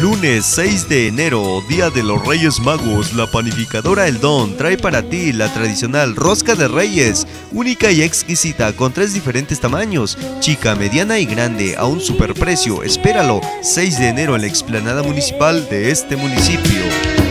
Lunes 6 de enero, Día de los Reyes Magos, la panificadora El Don trae para ti la tradicional rosca de reyes, única y exquisita con tres diferentes tamaños, chica, mediana y grande, a un superprecio. Espéralo, 6 de enero en la explanada municipal de este municipio.